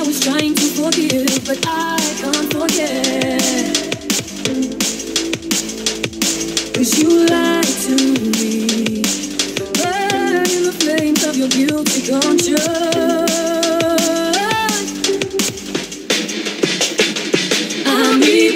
I was trying to forgive, but I can't forget. Cause you lied to me, burn in the flames of your. I